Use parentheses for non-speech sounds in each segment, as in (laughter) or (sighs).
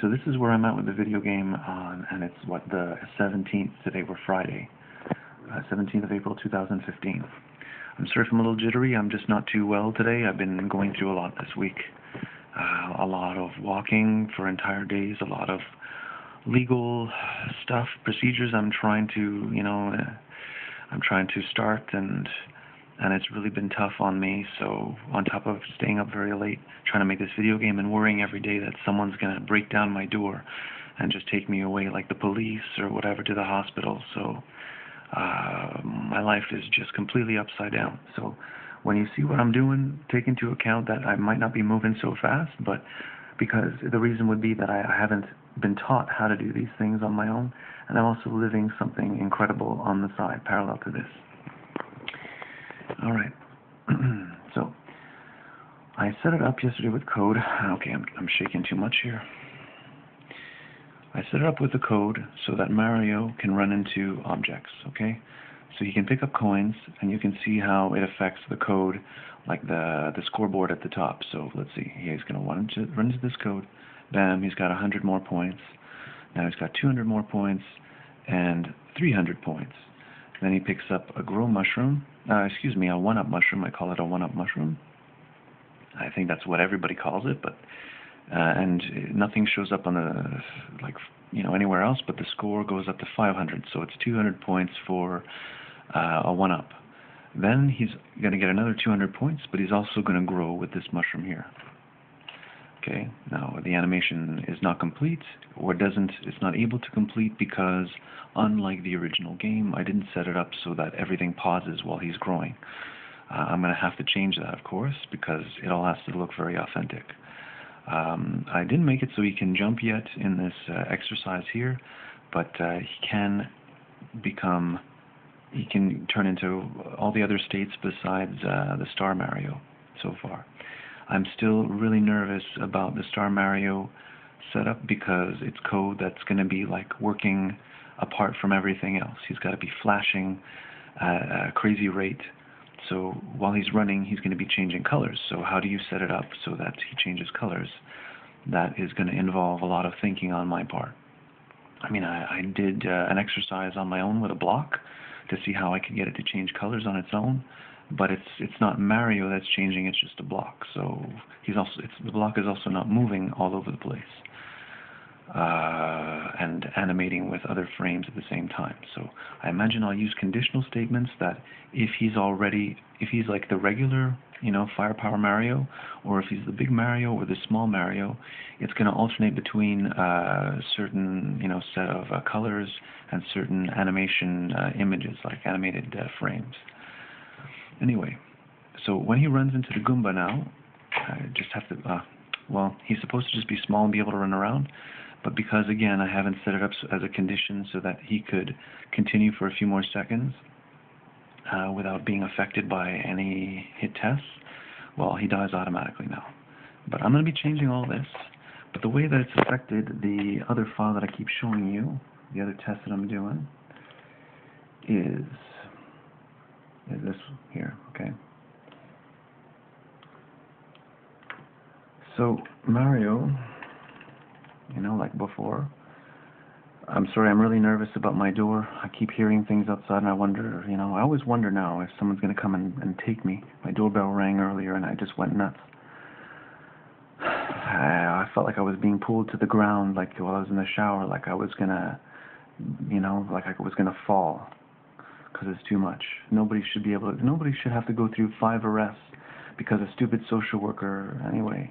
So this is where I'm at with the video game, um, and it's what the 17th today. We're Friday, uh, 17th of April 2015. I'm sorry if I'm a little jittery. I'm just not too well today. I've been going through a lot this week. Uh, a lot of walking for entire days, a lot of legal stuff, procedures. I'm trying to, you know, uh, I'm trying to start and and it's really been tough on me. So on top of staying up very late trying to make this video game and worrying every day that someone's gonna break down my door and just take me away like the police or whatever to the hospital. So uh, my life is just completely upside down. So when you see what I'm doing, take into account that I might not be moving so fast, but because the reason would be that I, I haven't been taught how to do these things on my own, and I'm also living something incredible on the side parallel to this. All right. (clears throat) so I set it up yesterday with code. Okay, I'm, I'm shaking too much here. I set it up with the code so that Mario can run into objects, okay? So he can pick up coins, and you can see how it affects the code, like the the scoreboard at the top. So let's see. He's going to run into, run into this code. Bam, he's got 100 more points. Now he's got 200 more points and 300 points. Then he picks up a grow mushroom, uh, excuse me, a one-up mushroom. I call it a one-up mushroom. I think that's what everybody calls it, but uh, and nothing shows up on the like you know anywhere else, but the score goes up to 500. So it's 200 points for uh, a one-up. Then he's going to get another 200 points, but he's also going to grow with this mushroom here. Okay, now the animation is not complete, or doesn't, it's not able to complete because, unlike the original game, I didn't set it up so that everything pauses while he's growing. Uh, I'm going to have to change that, of course, because it all has to look very authentic. Um, I didn't make it so he can jump yet in this uh, exercise here, but uh, he can become, he can turn into all the other states besides uh, the Star Mario so far. I'm still really nervous about the Star Mario setup because it's code that's going to be like working apart from everything else. He's got to be flashing at a crazy rate. So while he's running, he's going to be changing colors. So how do you set it up so that he changes colors? That is going to involve a lot of thinking on my part. I mean, I, I did uh, an exercise on my own with a block to see how I can get it to change colors on its own but it's it's not Mario that's changing. It's just a block. So he's also the block is also not moving all over the place uh, and animating with other frames at the same time. So I imagine I'll use conditional statements that if he's already if he's like the regular you know firepower Mario or if he's the big Mario or the small Mario, it's going to alternate between uh, certain you know set of uh, colors and certain animation uh, images like animated uh, frames. Anyway, so when he runs into the Goomba now, I just have to, uh, well, he's supposed to just be small and be able to run around, but because, again, I haven't set it up as a condition so that he could continue for a few more seconds uh, without being affected by any hit tests, well, he dies automatically now. But I'm going to be changing all this, but the way that it's affected the other file that I keep showing you, the other test that I'm doing, is is this here, okay? So Mario, you know, like before, I'm sorry, I'm really nervous about my door. I keep hearing things outside and I wonder, you know, I always wonder now if someone's going to come and, and take me. My doorbell rang earlier and I just went nuts. I, (sighs) I felt like I was being pulled to the ground, like while I was in the shower, like I was going to, you know, like I was going to fall because it's too much. Nobody should be able to, nobody should have to go through five arrests because a stupid social worker, anyway,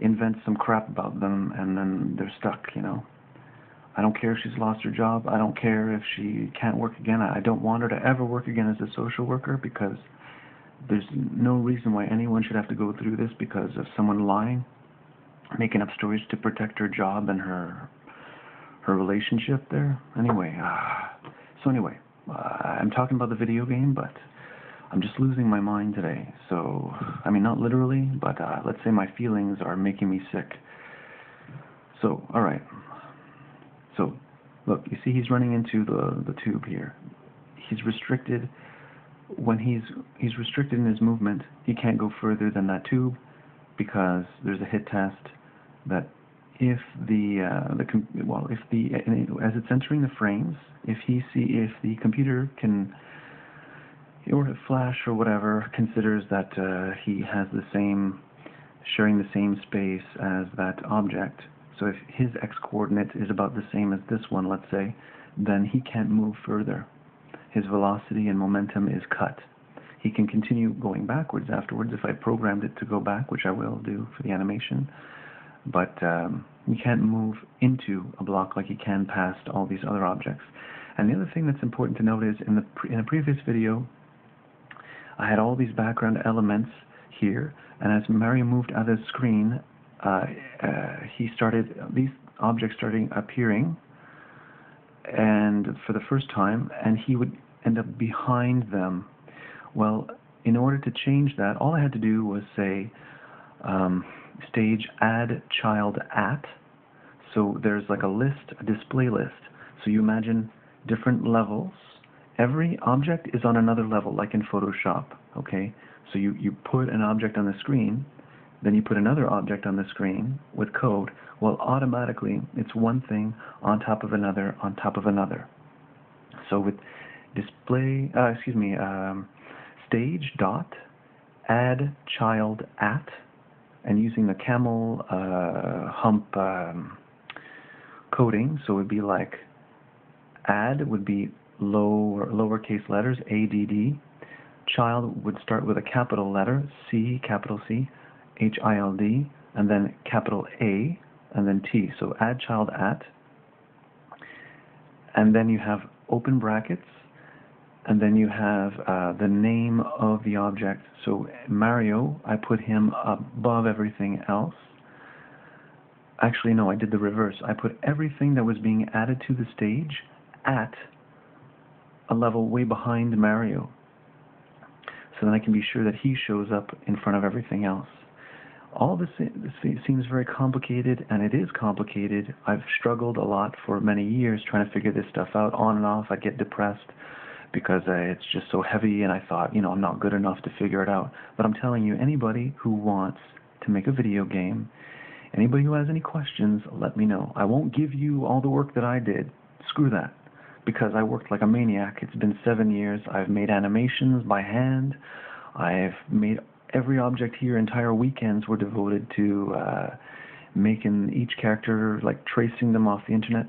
invents some crap about them and then they're stuck, you know. I don't care if she's lost her job. I don't care if she can't work again. I don't want her to ever work again as a social worker because there's no reason why anyone should have to go through this because of someone lying, making up stories to protect her job and her her relationship there. Anyway, uh, so anyway, uh, I'm talking about the video game, but I'm just losing my mind today. So, I mean, not literally, but uh, let's say my feelings are making me sick. So, all right. So, look, you see, he's running into the the tube here. He's restricted. When he's he's restricted in his movement, he can't go further than that tube because there's a hit test that if the uh, the well if the as it's entering the frames, if he see if the computer can or Flash or whatever considers that uh, he has the same sharing the same space as that object. So if his x coordinate is about the same as this one, let's say, then he can't move further. His velocity and momentum is cut. He can continue going backwards afterwards if I programmed it to go back, which I will do for the animation. But um, you can't move into a block like you can past all these other objects. And the other thing that's important to note is in the in a previous video, I had all these background elements here, and as Mario moved out of the screen, uh, uh, he started these objects starting appearing, and for the first time, and he would end up behind them. Well, in order to change that, all I had to do was say um, stage add child at. So there's like a list, a display list. So you imagine different levels. Every object is on another level, like in Photoshop. Okay, so you, you put an object on the screen, then you put another object on the screen with code. Well, automatically it's one thing on top of another on top of another. So with display, uh, excuse me, um, stage dot add child at, and using the camel uh, hump um, coding, so it would be like add would be lower lowercase letters A D D. Child would start with a capital letter C, capital C, H I L D, and then capital A, and then T. So add child at, and then you have open brackets and then you have uh, the name of the object. So Mario, I put him above everything else. Actually, no, I did the reverse. I put everything that was being added to the stage at a level way behind Mario. So then I can be sure that he shows up in front of everything else. All this, this seems very complicated, and it is complicated. I've struggled a lot for many years trying to figure this stuff out on and off. I get depressed because uh, it's just so heavy and I thought, you know, I'm not good enough to figure it out. But I'm telling you, anybody who wants to make a video game, anybody who has any questions, let me know. I won't give you all the work that I did. Screw that. Because I worked like a maniac. It's been seven years. I've made animations by hand. I've made every object here. Entire weekends were devoted to uh, making each character, like tracing them off the internet.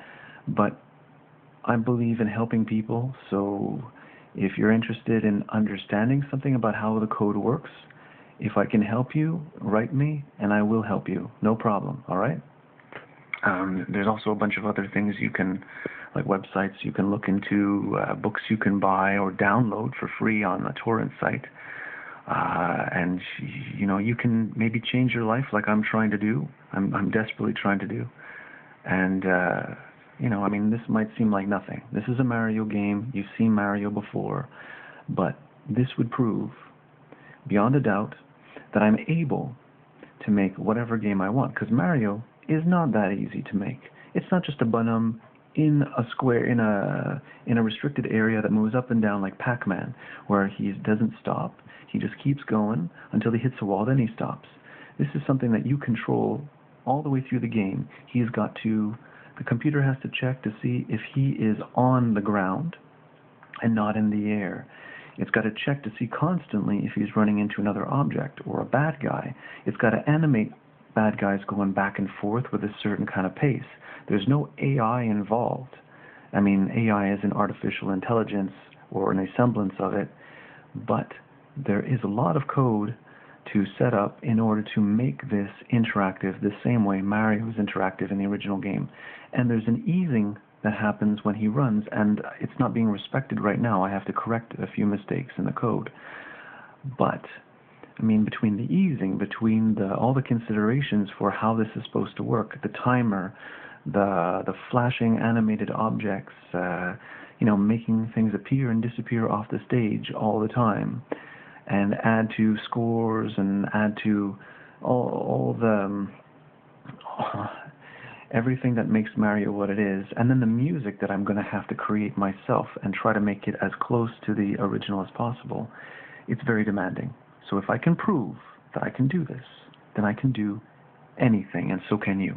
But I believe in helping people, so if you're interested in understanding something about how the code works, if I can help you, write me and I will help you. No problem, all right? Um, there's also a bunch of other things you can, like websites you can look into, uh, books you can buy or download for free on a torrent site. Uh, and you know you can maybe change your life like I'm trying to do. I'm I'm desperately trying to do, and uh, you know, I mean, this might seem like nothing. This is a Mario game. You've seen Mario before. But this would prove, beyond a doubt, that I'm able to make whatever game I want. Because Mario is not that easy to make. It's not just a button in a square in a in a restricted area that moves up and down like Pac-Man, where he doesn't stop. He just keeps going until he hits a wall, then he stops. This is something that you control all the way through the game. He's got to the computer has to check to see if he is on the ground and not in the air. It's got to check to see constantly if he's running into another object or a bad guy. It's got to animate bad guys going back and forth with a certain kind of pace. There's no AI involved. I mean, AI is an artificial intelligence or an semblance of it, but there is a lot of code to set up in order to make this interactive the same way Mario was interactive in the original game. And there's an easing that happens when he runs, and it's not being respected right now. I have to correct a few mistakes in the code. But, I mean, between the easing, between the, all the considerations for how this is supposed to work, the timer, the, the flashing animated objects, uh, you know, making things appear and disappear off the stage all the time, and add to scores and add to all, all the um, (laughs) everything that makes Mario what it is, and then the music that I'm going to have to create myself and try to make it as close to the original as possible. It's very demanding. So if I can prove that I can do this, then I can do anything, and so can you.